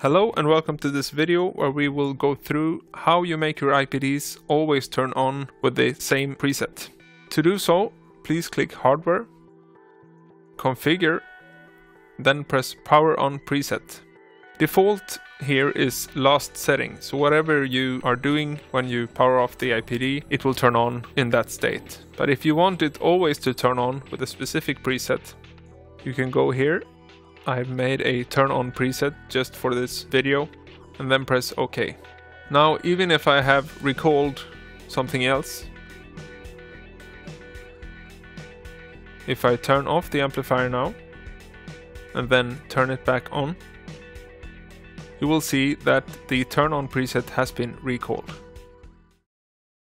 Hello and welcome to this video where we will go through how you make your IPDs always turn on with the same preset. To do so, please click Hardware, Configure, then press Power On Preset. Default here is last setting, so whatever you are doing when you power off the IPD, it will turn on in that state. But if you want it always to turn on with a specific preset, you can go here I've made a turn on preset just for this video and then press OK. Now even if I have recalled something else, if I turn off the amplifier now and then turn it back on, you will see that the turn on preset has been recalled.